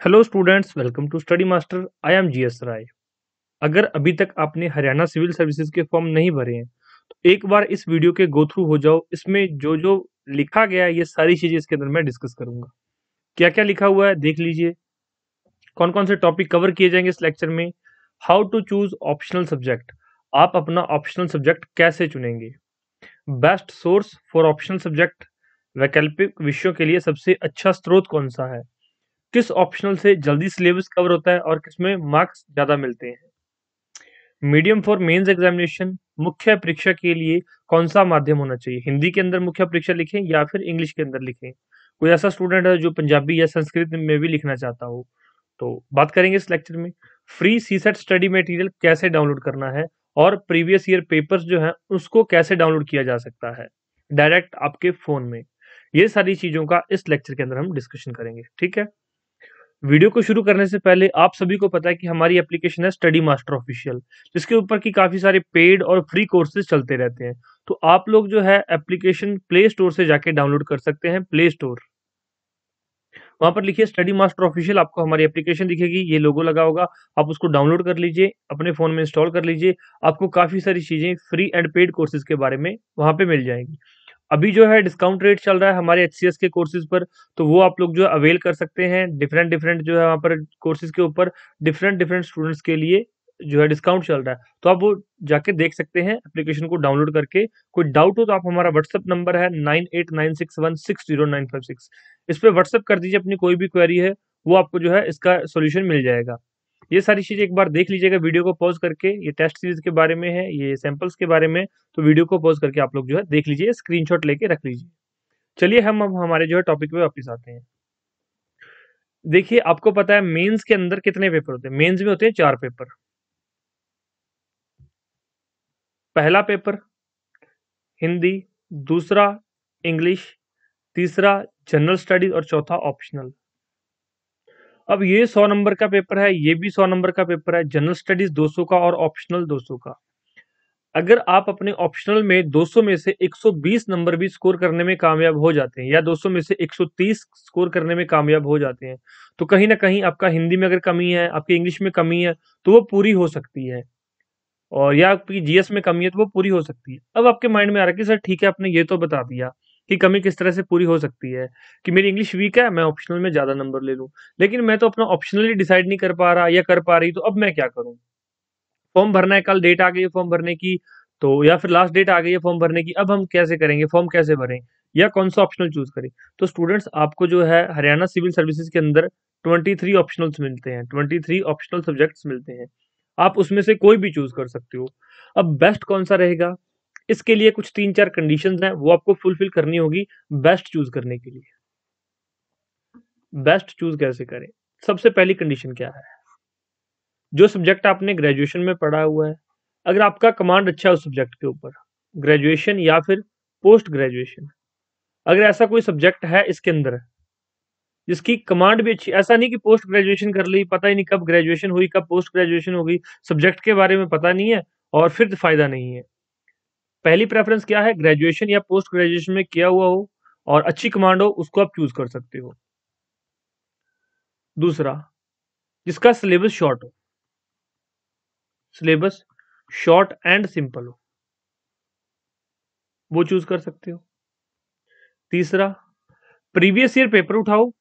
Hello students welcome to study master I am G S Rai अगर अभी तक आपने हरियाणा सिविल सर्विसेज़ के फॉर्म नहीं भरे हैं तो एक बार इस वीडियो के गो थ्रू हो जाओ। इसमें जो जो लिखा गया है, ये सारी चीज़ें इसके अंदर मैं डिस्कस करूँगा। क्या क्या लिखा हुआ है, देख लीजिए। कौन कौन से टॉपिक कवर किए जाएँगे इस लेक्चर में? How to choose optional subject आप अपना ऑप्शनल सब्जेक्ट कैसे चुनेंगे? Best source for optional subject वैकल्पिक विषयों के लिए सबसे अच्छा स्रोत कौन सा है? किस ऑप्शनल से जल्दी सिलेबस कवर होता है और किसमें मार्क्स ज़्यादा मिलते हैं? मीडियम फॉर मेंस एग्जामिनेशन मुख्य परीक्षा के लिए कौन सा माध्यम होना चाहिए? हिंदी के अंदर मुख्य परीक्षा लिखें या फिर इंग्लिश के अंदर लिखें? कोई ऐसा स्टूडेंट है जो पंजाबी या संस्कृत में भी लिखना चाहता हो? तो बात करेंगे इस लेक्चर में। Free C SAT study material कैसे डाउनलोड करना है और प्रीवियस ईयर पेपर्स जो हैं, उसको कैसे डाउनलोड किया जा सकता है? डायरेक्ट आपके फ़ोन में। ये सारी चीज़ों का इस लेक्चर के अंदर हम डिस्कशन करेंगे। ठीक है? वीडियो को शुरू करने से पहले आप सभी को पता है कि हमारी एप्लीकेशन है स्टडी मास्टर ऑफिशियल जिसके ऊपर की काफ़ी सारे पेड और फ्री कोर्सेज चलते रहते हैं। तो आप लोग जो है एप्लीकेशन प्ले स्टोर से जाके डाउनलोड कर सकते हैं प्ले स्टोर वहाँ पर लिखिए स्टडी मास्टर ऑफिशियल आपको हमारी एप्लीकेशन दिखेगी, ये लोगो लगा होगा। आप उसको डाउनलोड कर लीजिए, अपने फ़ोन में इंस्टॉल कर लीजिए। आपको काफ़ी सारी चीज़ें फ्री एंड पेड कोर्सेज के बारे में वहाँ पे मिल जाएँगी। अभी जो है डिस्काउंट रेट चल रहा है हमारे एचसीएस के कोर्सेज पर तो वो आप लोग जो है अवेल कर सकते हैं डिफरेंट डिफरेंट जो है वहाँ पर कोर्सेज के ऊपर डिफरेंट डिफरेंट स्टूडेंट्स के लिए जो है डिस्काउंट चल रहा है। तो आप वो जाके देख सकते हैं एप्लीकेशन को डाउनलोड करके। कोई डाउट हो तो आप हमारा व्हाट्सअप नंबर है nine eight nine six one six zero nine five six इस पर व्हाट्सअप कर दीजिए अपनी कोई भी क्वेरी है वो आपको जो है इसका सोल्यूशन मिल जाएगा ये सारी चीज़ एक बार देख लीजिएगा, वीडियो को पॉज करके, ये टेस्ट सीरीज़ के बारे में है, ये सैंपल्स के बारे में तो वीडियो को पॉज करके आप लोग जो है देख लीजिए स्क्रीनशॉट लेके रख लीजिए। चलिए हम हम हमारे जो है टॉपिक पे वापस आते हैं। देखिए, आपको पता है मेंस के अंदर कितने पेपर होते हैं? मेंस में होते हैं चार पेपर पहला पेपर हिंदी, दूसरा, इंग्लिश, तीसरा जनरल स्टडीज़ और चौथा ऑप्शनल अब ये सौ नंबर का पेपर है, ये भी सौ नंबर का पेपर है जनरल स्टडीज़ 200 का और ऑप्शनल 200 का। अगर आप अपने ऑप्शनल में 200 में से 120 नंबर भी स्कोर करने में कामयाब हो जाते हैं, या 200 में से 130 स्कोर करने में कामयाब हो जाते हैं तो कहीं ना कहीं आपका हिंदी में अगर कमी है, आपकी इंग्लिश में कमी है तो वो पूरी हो सकती है। और या आपकी जीएस में कमी है तो वो पूरी हो सकती है। अब आपके माइंड में आ रहा है कि, सर, ठीक है, आपने ये तो बता दिया। कि कमी किस तरह से पूरी हो सकती है, कि मेरी इंग्लिश वीक है, मैं ऑप्शनल में ज़्यादा नंबर ले लूँ। लेकिन मैं तो अपना ऑप्शनली डिसाइड नहीं कर पा रहा या कर पा रही तो अब मैं क्या करूँ? फॉर्म भरना है, कल डेट आ गई है फॉर्म भरने की तो या फिर लास्ट डेट आ गई है फॉर्म भरने की, अब हम कैसे करेंगे फॉर्म कैसे भरें? या कौन सा ऑप्शनल चूज़ करें? तो स्टूडेंट्स आपको जो है हरियाणा सिविल सर्विसेज़ के अंदर 23 ऑप्शनल्स मिलते हैं 23 ऑप्शनल सब्जेक्ट्स मिलते हैं। आप उसमें से कोई भी चूज़ कर सकते हो। अब बेस्ट कौन सा रहेगा? इसके लिए कुछ तीन चार कंडीशन हैं, वो आपको फुलफिल करनी होगी बेस्ट चूज़ करने के लिए। बेस्ट चूज़ कैसे करें? सबसे पहली कंडीशन क्या है? जो सब्जेक्ट आपने ग्रेजुएशन में पढ़ा हुआ है, अगर आपका कमांड अच्छा है उस सब्जेक्ट के ऊपर ग्रेजुएशन या फिर पोस्ट ग्रेजुएशन अगर ऐसा कोई सब्जेक्ट है इसके अंदर, जिसकी कमांड भी अच्छी, ऐसा नहीं कि पोस्ट ग्रेजुएशन कर ली, पता ही नहीं कब ग्रेजुएशन हुई, कब पोस्ट ग्रेजुएशन होगी सब्जेक्ट के बारे में पता नहीं है और फिर फ़ायदा नहीं है। पहली प्रेफरेंस क्या है? ग्रेजुएशन या पोस्ट ग्रेजुएशन में किया हुआ हो और अच्छी कमांड हो, उसको आप चूज़ कर सकते हो। दूसरा, जिसका सिलेबस शॉर्ट हो। सिलेबस शॉर्ट एंड सिंपल हो। वो चूज़ कर सकते हो। तीसरा प्रीवियस ईयर पेपर उठाओ,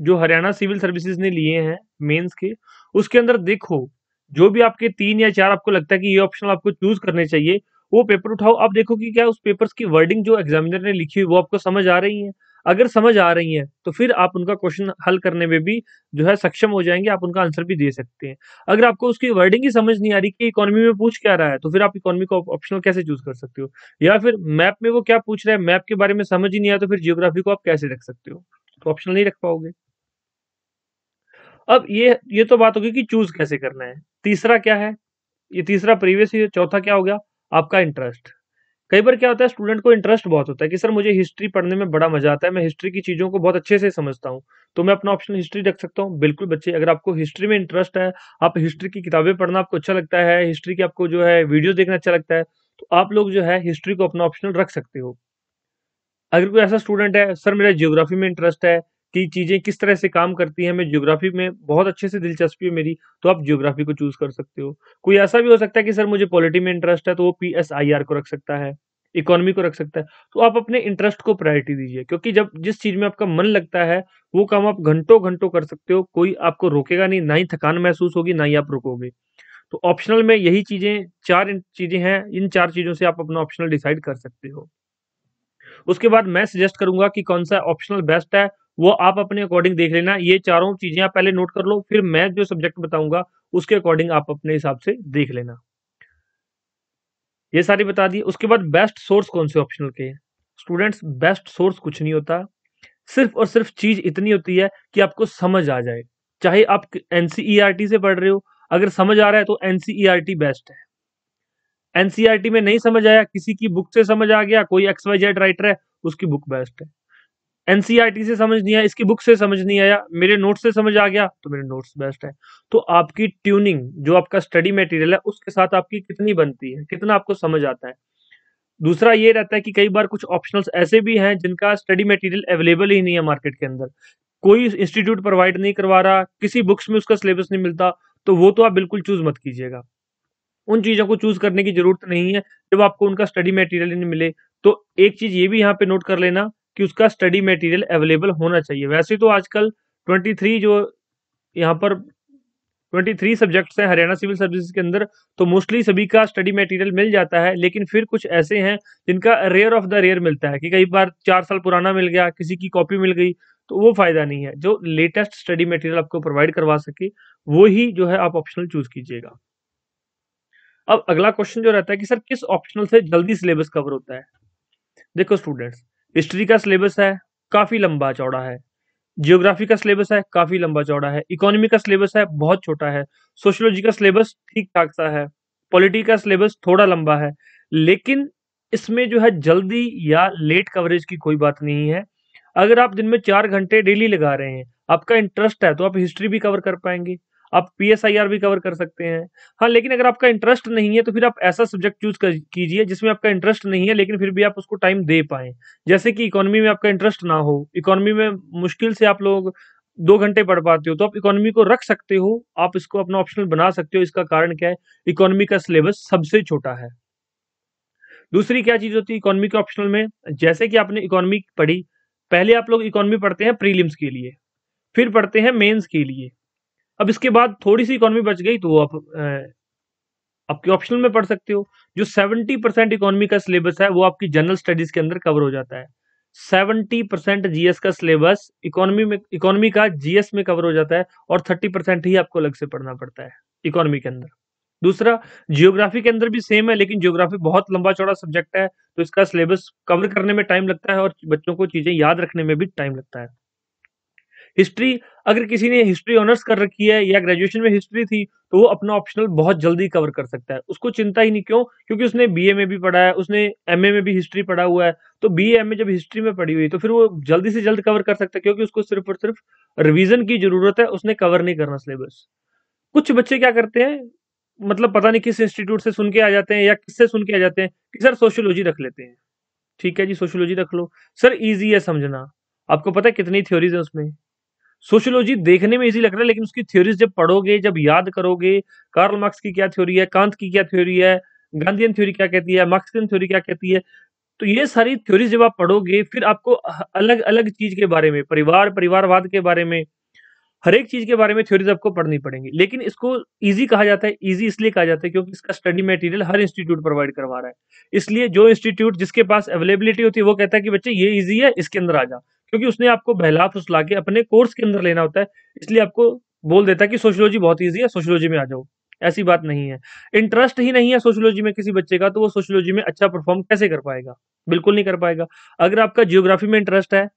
जो हरियाणा सिविल सर्विसेज़ ने लिए हैं मेंस के, उसके अंदर देखो, जो भी आपके तीन या चार आपको लगता है कि ये ऑप्शन आपको चूज़ करने चाहिए वो पेपर उठाओ। आप देखो कि क्या उस पेपर्स की वर्डिंग जो एग्जामिनर ने लिखी हुई, वो आपको समझ आ रही है? अगर समझ आ रही है तो फिर आप उनका क्वेश्चन हल करने में भी जो है सक्षम हो जाएँगे, आप उनका आंसर भी दे सकते हैं। अगर आपको उसकी वर्डिंग ही समझ नहीं आ रही कि इकोनॉमी में पूछ क्या रहा है तो फिर आप इकोनॉमी को ऑप्शनल कैसे चूज़ कर सकते हो? या फिर मैप में वो क्या पूछ रहा है मैप के बारे में समझ ही नहीं आया तो फिर जियोग्राफी को आप कैसे रख सकते हो? तो ऑप्शनल नहीं रख पाओगे। अब ये ये तो बात होगी कि चूज़ कैसे करना है। तीसरा क्या है? ये तीसरा प्रीवियस चौथा क्या हो गया? आपका इंटरेस्ट कई बार क्या होता है स्टूडेंट को इंटरेस्ट बहुत होता है कि, सर, मुझे हिस्ट्री पढ़ने में बड़ा मज़ा आता है, मैं हिस्ट्री की चीज़ों को बहुत अच्छे से समझता हूँ तो मैं अपना ऑप्शन हिस्ट्री रख सकता हूँ? बिल्कुल बच्चे, अगर आपको हिस्ट्री में इंटरेस्ट है, आप हिस्ट्री की किताबें पढ़ना आपको अच्छा लगता है हिस्ट्री की आपको जो है वीडियो देखना अच्छा लगता है तो आप लोग जो है हिस्ट्री को अपना ऑप्शनल रख सकते हो। अगर कोई ऐसा स्टूडेंट है, सर, मेरा जियोग्राफी में इंटरेस्ट है कि चीज़ें किस तरह से काम करती हैं, हमें ज्योग्राफी में बहुत अच्छे से दिलचस्पी है मेरी तो आप ज्योग्राफी को चूज़ कर सकते हो। कोई ऐसा भी हो सकता है कि सर मुझे पॉलिटी में इंटरेस्ट है तो वो पी एस आई आर को रख सकता है इकोनॉमी को रख सकता है तो आप अपने इंटरेस्ट को प्रायोरिटी दीजिए, क्योंकि जब जिस चीज़ में आपका मन लगता है, वो काम आप घंटों घंटों कर सकते हो, कोई आपको रोकेगा नहीं, ना ही थकान महसूस होगी, ना ही आप रुकोगे। तो ऑप्शनल में यही चीज़ें, चार चीज़ें हैं, इन चार चीज़ों से आप अपना ऑप्शनल डिसाइड कर सकते हो। उसके बाद मैं सजेस्ट करूँगा कि कौन सा ऑप्शनल बेस्ट है वो आप अपने अकॉर्डिंग देख लेना। ये चारों चीज़ें आप पहले नोट कर लो, फिर मैं जो सब्जेक्ट बताऊँगा, उसके अकॉर्डिंग आप अपने हिसाब से देख लेना। ये सारी बता दी। उसके बाद बेस्ट सोर्स कौन से ऑप्शनल के स्टूडेंट्स बेस्ट सोर्स कुछ नहीं होता। सिर्फ़ और सिर्फ़ चीज़ इतनी होती है कि आपको समझ आ जाए। चाहे आप एनसीईआरटी e से पढ़ रहे हो, अगर समझ आ रहा है तो एनसीईआरटी बेस्ट है। एनसीईआरटी में नहीं समझ आया, किसी की बुक से समझ आ गया, कोई एक्स वाई जेड राइटर है, उसकी बुक बेस्ट है। एनसीईआरटी से समझ नहीं आया, इसकी बुक से समझ नहीं आया, मेरे नोट से समझ आ गया तो मेरे नोट्स बेस्ट है। तो आपकी ट्यूनिंग जो आपका स्टडी मटेरियल है, उसके साथ आपकी कितनी बनती है, कितना आपको समझ आता है। दूसरा ये रहता है कि कई बार कुछ ऑप्शनल्स ऐसे भी हैं, जिनका स्टडी मटेरियल अवेलेबल ही नहीं है मार्केट के अंदर। कोई इंस्टीट्यूट प्रोवाइड नहीं करवा रहा, किसी बुक्स में उसका सिलेबस नहीं मिलता तो वो तो आप बिल्कुल चूज़ मत कीजिएगा। उन चीज़ों को चूज़ करने की ज़रूरत नहीं है, जब आपको उनका स्टडी मटेरियल नहीं मिले तो एक चीज़ ये भी यहाँ पे नोट कर लेना कि उसका स्टडी मटेरियल अवेलेबल होना चाहिए। वैसे तो आजकल 23 जो यहाँ पर 23 सब्जेक्ट्स हैं, हरियाणा सिविल सर्विसेज़ के अंदर तो मोस्टली सभी का स्टडी मटेरियल मिल जाता है, लेकिन फिर कुछ ऐसे हैं जिनका रेयर ऑफ़ द रेयर मिलता है, कि कई बार चार साल पुराना मिल गया, किसी की कॉपी मिल गई तो वो फ़ायदा नहीं है। जो लेटेस्ट स्टडी मटेरियल आपको प्रोवाइड करवा सके, वो ही जो है आप ऑप्शनल चूज़ कीजिएगा। अब अगला क्वेश्चन जो रहता है कि, सर, किस ऑप्शनल से जल्दी सिलेबस कवर होता है? देखो स्टूडेंट्स हिस्ट्री का सिलेबस है, काफ़ी लंबा चौड़ा है। जियोग्राफी का सिलेबस है, काफ़ी लंबा चौड़ा है। इकोनॉमी का सिलेबस है, बहुत छोटा है। सोशोलॉजी का सिलेबस ठीक ठाक सा है। पॉलिटी का सिलेबस थोड़ा लंबा है। लेकिन इसमें जो है जल्दी या लेट कवरेज की कोई बात नहीं है। अगर आप दिन में चार घंटे डेली लगा रहे हैं, आपका इंटरेस्ट है तो आप हिस्ट्री भी कवर कर पाएँगे। आप पी भी कवर कर सकते हैं। हाँ लेकिन अगर आपका इंटरेस्ट नहीं है तो फिर आप ऐसा सब्जेक्ट चूज़ कीजिए, जिसमें आपका इंटरेस्ट नहीं है, लेकिन फिर भी आप उसको टाइम दे पाए। जैसे कि इकोनॉमी में आपका इंटरेस्ट ना हो इकोनॉमी में मुश्किल से आप लोग दो घंटे पढ़ पाते हो तो आप इकोनॉमी को रख सकते हो, आप इसको अपना ऑप्शनल बना सकते हो। इसका कारण क्या है? इकोनॉमी का सिलेबस सबसे छोटा है। दूसरी क्या चीज़ होती है इकोनॉमी के ऑप्शनल में? जैसे कि आपने इकोनॉमी पढ़ी, पहले आप लोग इकोनॉमी पढ़ते हैं प्रीलिम्स के लिए, फिर पढ़ते हैं मेंस के लिए। अब इसके बाद थोड़ी सी इकोनॉमी बच गई तो आप आपके ऑप्शनल में पढ़ सकते हो? जो 70 परसेंट इकोनॉमी का सिलेबस है, वो आपकी जनरल स्टडीज़ के अंदर कवर हो जाता है। 70 परसेंट जीएस का सिलेबस इकोनॉमी में इकोनॉमी का जीएस में कवर हो जाता है और 30 परसेंट ही आपको अलग से पढ़ना पड़ता है इकोनॉमी के अंदर। दूसरा जियोग्राफी के अंदर भी सेम है, लेकिन जियोग्राफी बहुत लंबा चौड़ा सब्जेक्ट है तो इसका सिलेबस कवर करने में टाइम लगता है और बच्चों को चीज़ें याद रखने में भी टाइम लगता है। हिस्ट्री, अगर किसी ने हिस्ट्री ऑनर्स कर रखी है या ग्रेजुएशन में हिस्ट्री थी तो वो अपना ऑप्शनल बहुत जल्दी कवर कर सकता है। उसको चिंता ही नहीं, क्यों? क्योंकि उसने बीए में भी पढ़ा है, उसने एमए में भी हिस्ट्री पढ़ा हुआ है तो बीए एमए जब हिस्ट्री में पढ़ी हुई तो फिर वो जल्दी से जल्द कवर कर सकता है, क्योंकि उसको सिर्फ़ और सिर्फ़ रिविजन की ज़रूरत है, उसने कवर नहीं करना सिलेबस कुछ बच्चे क्या करते हैं मतलब पता नहीं किस इंस्टीट्यूट से सुन के आ जाते हैं या किससे सुन के आ जाते हैं कि, सर सोशियोलॉजी रख लेते हैं। ठीक है जी सोशियोलॉजी रख लो। सर इजी है समझना। आपको पता है कितनी थ्योरीज है उसमें? सोशियोलॉजी देखने में इजी लग रहा है, लेकिन उसकी थ्योरीज जब पढ़ोगे, जब याद करोगे कार्ल मार्क्स की क्या थ्योरी है कांत की क्या थ्योरी है गांधीयन थ्योरी क्या कहती है मार्क्सियन थ्योरी क्या कहती है तो ये सारी थ्योरीज जब आप पढ़ोगे, फिर आपको अलग अलग चीज़ के बारे में परिवार परिवारवाद के बारे में हर एक चीज़ के बारे में थ्योरीज आपको पढ़नी पड़ेंगी। लेकिन इसको इजी कहा जाता है इजी इसलिए कहा जाता है क्योंकि इसका स्टडी मटेरियल हर इंस्टीट्यूट प्रोवाइड करवा रहा है। इसलिए जो इंस्टीट्यूट जिसके पास अवेलेबिलिटी होती है, वो कहता है कि बच्चे, ये इजी है, इसके अंदर आ जा। क्योंकि उसने आपको बहला फुसला के अपने कोर्स के अंदर लेना होता है, इसलिए आपको बोल देता है कि सोशियोलॉजी बहुत ईजी है सोशियोलॉजी में आ जाओ। ऐसी बात नहीं है। इंटरेस्ट ही नहीं है सोशियोलॉजी में किसी बच्चे का तो वो सोशियोलॉजी में अच्छा परफॉर्म कैसे कर पाएगा? बिल्कुल नहीं कर पाएगा। अगर आपका जियोग्राफी में इंटरेस्ट है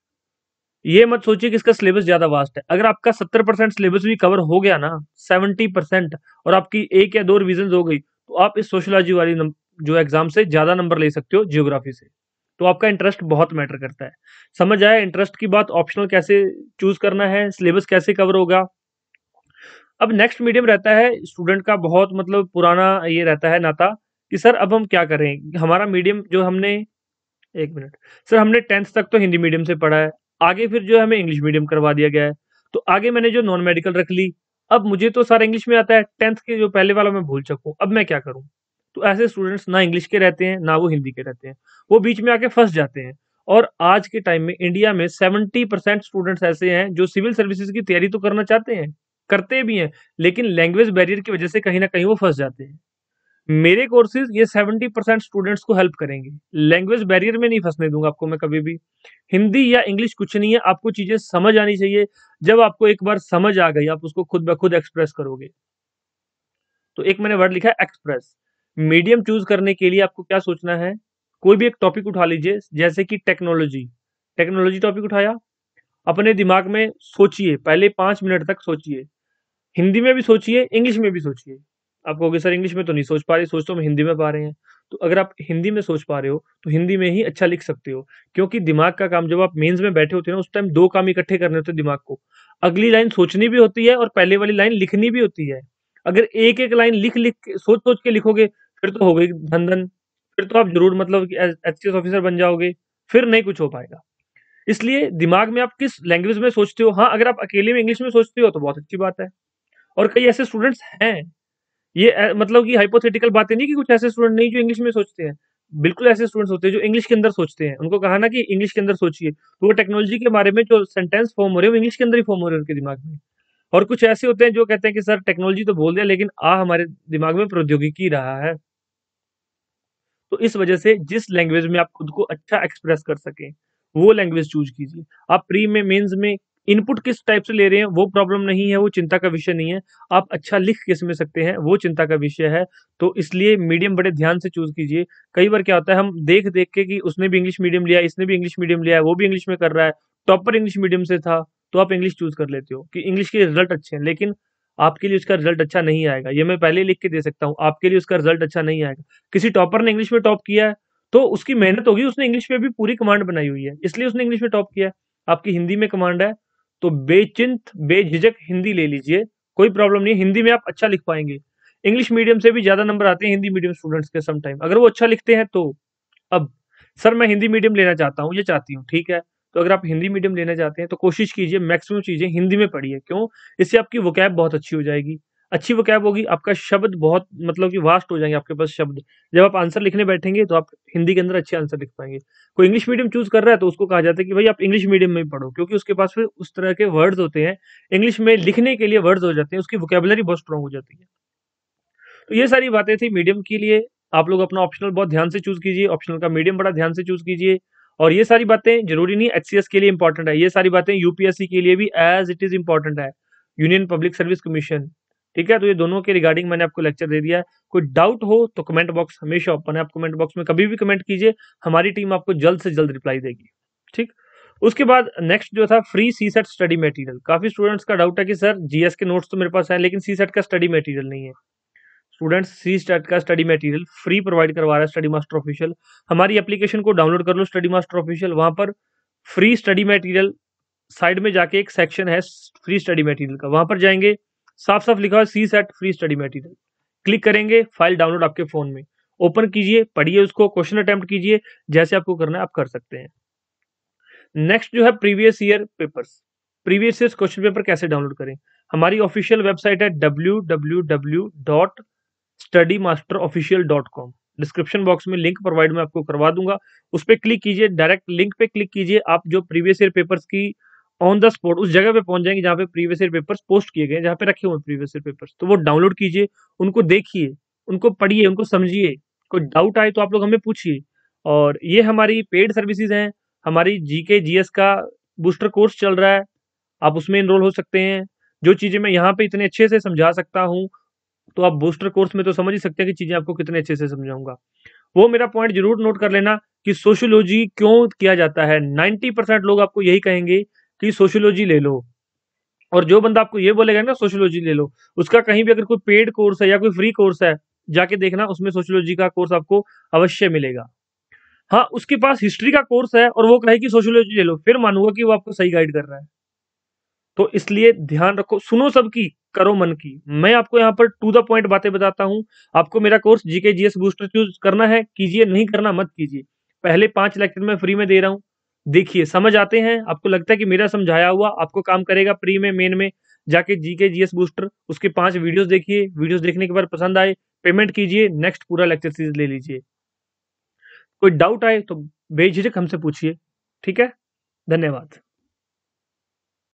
ये मत सोचिए कि इसका सिलेबस ज़्यादा वास्ट है। अगर आपका सत्तर परसेंट सिलेबस भी कवर हो गया ना सेवेंटी परसेंट, और आपकी एक या दो रिविजन हो गई तो आप इस सोशोलॉजी वाली जो एग्ज़ाम से ज़्यादा नंबर ले सकते हो जियोग्राफी से। तो आपका इंटरेस्ट बहुत मैटर करता है। समझ आया इंटरेस्ट की बात? ऑप्शनल कैसे चूज़ करना है? सिलेबस कैसे कवर होगा? अब नेक्स्ट मीडियम रहता है स्टूडेंट का बहुत मतलब पुराना ये रहता है नाता कि सर अब हम क्या करें? हमारा मीडियम जो हमने, एक मिनट, सर हमने टेंथ तक तो हिंदी मीडियम से पढ़ा है। आगे फिर जो है हमें इंग्लिश मीडियम करवा दिया गया है। तो आगे मैंने जो नॉन मेडिकल रख ली, अब मुझे तो सारा इंग्लिश में आता है टेंथ के जो पहले वाला मैं भूल सकूँ अब मैं क्या करूँ? तो ऐसे स्टूडेंट्स ना इंग्लिश के रहते हैं, ना वो हिंदी के रहते हैं। वो बीच में आके फंस जाते हैं। और आज के टाइम में इंडिया में 70 परसेंट स्टूडेंट्स ऐसे हैं जो सिविल सर्विसेज़ की तैयारी तो करना चाहते हैं, करते भी हैं, लेकिन लैंग्वेज बैरियर की वजह से कहीं ना कहीं वो फंस जाते हैं। मेरे कोर्सेज ये 70 परसेंट स्टूडेंट्स को हेल्प करेंगे। लैंग्वेज बैरियर में नहीं फंसने दूँगा आपको मैं कभी भी। हिंदी या इंग्लिश कुछ नहीं है, आपको चीज़ें समझ आनी चाहिए। जब आपको एक बार समझ आ गई, आप उसको खुद ब खुद एक्सप्रेस करोगे। तो एक मैंने वर्ड लिखा है एक्सप्रेस मीडियम चूज़ करने के लिए आपको क्या सोचना है? कोई भी एक टॉपिक उठा लीजिए, जैसे कि टेक्नोलॉजी टेक्नोलॉजी टॉपिक उठाया। अपने दिमाग में सोचिए, पहले पाँच मिनट तक सोचिए। हिंदी में भी सोचिए इंग्लिश में भी सोचिए। आप कहोगे, सर इंग्लिश में तो नहीं सोच पा रहे, सोच तो हम हिंदी में पा रहे हैं। तो अगर आप हिंदी में सोच पा रहे हो तो हिंदी में ही अच्छा लिख सकते हो, क्योंकि दिमाग का काम, जब आप मेंस में बैठे होते हैं ना, उस टाइम दो काम इकट्ठे करने होते हैं दिमाग को। अगली लाइन सोचनी भी होती है और पहले वाली लाइन लिखनी भी होती है। अगर एक एक लाइन लिख लिख सोच सोच के लिखोगे, फिर तो हो गई धन धन फिर तो आप ज़रूर मतलब एच ऑफिसर बन जाओगे, फिर नहीं कुछ हो पाएगा। इसलिए दिमाग में आप किस लैंग्वेज में सोचते हो? हाँ अगर आप अकेले में इंग्लिश में सोचते हो तो बहुत अच्छी बात है। और कई ऐसे स्टूडेंट्स हैं ये मतलब कि हाइपोथेटिकल बातें नहीं कि कुछ ऐसे स्टूडेंट नहीं जो इंग्लिश में सोचते हैं। बिल्कुल ऐसे स्टूडेंट्स होते हैं जो इंग्लिश के अंदर सोचते हैं। उनको कहा ना कि इंग्लिश के अंदर सोचिए। तो वो टेक्नोलॉजी के बारे में जो सेंटेंस फॉर्म हो रहे हैं इंग्लिश के अंदर ही फॉर्म हो रहे हैं उनके दिमाग में। और कुछ ऐसे होते हैं जो कहते हैं कि, सर टेक्नोलॉजी तो बोल दिया, लेकिन आ, हमारे दिमाग में प्रौद्योगिकी रहा है। तो इस वजह से जिस लैंग्वेज में आप खुद को अच्छा एक्सप्रेस कर सकें, वो लैंग्वेज चूज़ कीजिए। आप प्री में मेंस में इनपुट किस टाइप से ले रहे हैं, वो प्रॉब्लम नहीं है, वो चिंता का विषय नहीं है। आप अच्छा लिख किसमें सकते हैं, वो चिंता का विषय है। तो इसलिए मीडियम बड़े ध्यान से चूज़ कीजिए। कई बार क्या होता है, हम देख देख के कि उसने भी इंग्लिश मीडियम लिया, इसने भी इंग्लिश मीडियम लिया है वो भी इंग्लिश में कर रहा है। टॉपर इंग्लिश मीडियम से था तो आप इंग्लिश चूज़ कर लेते हो कि इंग्लिश के रिज़ल्ट अच्छे हैं, लेकिन आपके लिए उसका रिज़ल्ट अच्छा नहीं आएगा। ये मैं पहले लिख के दे सकता हूँ, आपके लिए उसका रिज़ल्ट अच्छा नहीं आएगा। किसी टॉपर ने इंग्लिश में टॉप किया है तो उसकी मेहनत होगी, उसने इंग्लिश में भी पूरी कमांड बनाई हुई है, इसलिए उसने इंग्लिश में टॉप किया है। आपकी हिंदी में कमांड है तो बेचिंत, बेझिझक हिंदी ले लीजिए। कोई प्रॉब्लम नहीं, हिंदी में आप अच्छा लिख पाएँगे। इंग्लिश मीडियम से भी ज़्यादा नंबर आते हैं हिंदी मीडियम स्टूडेंट्स के सम टाइम अगर वो अच्छा लिखते हैं तो अब, सर मैं हिंदी मीडियम लेना चाहता हूँ, ये चाहती हूँ, ठीक है? तो अगर आप हिंदी मीडियम लेना चाहते हैं तो कोशिश कीजिए मैक्सिमम चीज़ें हिंदी में पढ़िए। क्यों? इससे आपकी वोकैब बहुत अच्छी हो जाएगी। अच्छी वोकैब होगी, आपका शब्द बहुत मतलब कि वास्ट हो जाएँगे आपके पास शब्द। जब आप आंसर लिखने बैठेंगे तो आप हिंदी के अंदर अच्छे आंसर लिख पाएँगे। कोई इंग्लिश मीडियम चूज़ कर रहा है तो उसको कहा जाता है कि भाई आप इंग्लिश मीडियम में ही पढ़ो, क्योंकि उसके पास फिर उस तरह के वर्ड्स होते हैं। इंग्लिश में लिखने के लिए वर्ड्स हो जाते हैं, उसकी वोकेबलरी बहुत स्ट्रॉन्ग हो जाती है। तो ये सारी बातें थी मीडियम के लिए। आप लोग अपना ऑप्शनल बहुत ध्यान से चूज़ कीजिए ऑप्शनल का मीडियम बड़ा ध्यान से चूज़ कीजिए। और ये सारी बातें ज़रूरी नहीं एचसीएस के लिए इंपॉर्टेंट है। ये सारी बातें यूपीएससी के लिए भी एज इट इज़ इंपॉर्टेंट है। यूनियन पब्लिक सर्विस कमीशन ठीक है? तो ये दोनों के रिगार्डिंग मैंने आपको लेक्चर दे दिया कोई डाउट हो तो कमेंट बॉक्स हमेशा ओपन है। आप कमेंट बॉक्स में कभी भी कमेंट कीजिए। हमारी टीम आपको जल्द से जल्द रिप्लाई देगी। ठीक? उसके बाद नेक्स्ट जो था free C SAT study material काफ़ी स्टूडेंट्स का डाउट है कि, सर जीएस के नोट्स तो मेरे पास है, लेकिन सी सेट का स्टडी मटेरियल नहीं है। स्टूडेंट्स सी सेट का स्टडी मटेरियल फ्री प्रोवाइड करवा रहा है स्टडी मास्टर ऑफिशियल हमारी एप्लीकेशन को डाउनलोड कर लो स्टडी मास्टर ऑफिशियल वहाँ पर फ्री स्टडी मटेरियल साइड में जाके एक सेक्शन है फ्री स्टडी मटेरियल का। वहाँ पर जाएँगे। साफ़ साफ़ लिखा हुआ C SAT free study material click करेंगे फ़ाइल डाउनलोड आपके फ़ोन में. ओपन कीजिए, पढ़िए उसको क्वेश्चन अटेम्प्ट कीजिए, जैसे आपको करना है आप कर सकते हैं. नेक्स्ट जो है previous year papers previous year question paper कैसे डाउनलोड करें? हमारी ऑफिशियल वेबसाइट है W W W dot study master official dot com description box में लिंक प्रोवाइड मैं आपको करवा दूँगा. उस पर क्लिक कीजिए डायरेक्ट लिंक पे क्लिक कीजिए. आप जो प्रीवियस ईयर पेपर्स की ऑन द स्पॉट उस जगह पे पहुँच जाएँगे जहाँ पे प्रीवियस ईयर पेपर्स पोस्ट किए गए जहाँ पे रखे हुए प्रीवियस ईयर पेपर्स तो वो डाउनलोड कीजिए, उनको देखिए, उनको पढ़िए, उनको समझिए। कोई डाउट आए तो आप लोग हमें पूछिए। और ये हमारी पेड सर्विसेज़ हैं, हमारी जीके जीएस का बूस्टर कोर्स चल रहा है। आप उसमें इनरोल हो सकते हैं। जो चीज़ें मैं यहाँ पे इतने अच्छे से समझा सकता हूँ तो आप बूस्टर कोर्स में तो समझ ही सकते हैं कि चीज़ें आपको कितने अच्छे से समझाऊँगा। वो मेरा पॉइंट ज़रूर नोट कर लेना कि सोशियोलॉजी क्यों किया जाता है। 90 परसेंट लोग आपको यही कहेंगे कि सोशियोलॉजी ले लो। और जो बंदा आपको ये बोलेगा ना सोशियोलॉजी ले लो, उसका कहीं भी अगर कोई पेड कोर्स है या कोई फ्री कोर्स है, जाके देखना, उसमें सोशियोलॉजी का कोर्स आपको अवश्य मिलेगा। हाँ उसके पास हिस्ट्री का कोर्स है और वो कहे कि सोशियोलॉजी ले लो, फिर मानूँगा कि वो आपको सही गाइड कर रहा है। तो इसलिए ध्यान रखो, सुनो सबकी, करो मन की। मैं आपको यहाँ पर टू द पॉइंट बातें बताता हूँ। आपको मेरा course GK GS booster choose करना है, कीजिए, नहीं करना मत कीजिए। पहले पाँच लेक्चर में फ्री में दे रहा हूँ। देखिए, समझ आते हैं, आपको लगता है कि मेरा समझाया हुआ आपको काम करेगा प्री में, मेन में, जाके जीके, जीएस बूस्टर, उसके पाँच वीडियोस देखिए, वीडियोस देखने के बाद पसंद आए, पेमेंट कीजिए, नेक्स्ट पूरा लेक्चर सीरीज़ ले लीजिए। कोई डाउट आए तो बेझिझक हमसे पूछिए, ठीक है? धन्यवाद।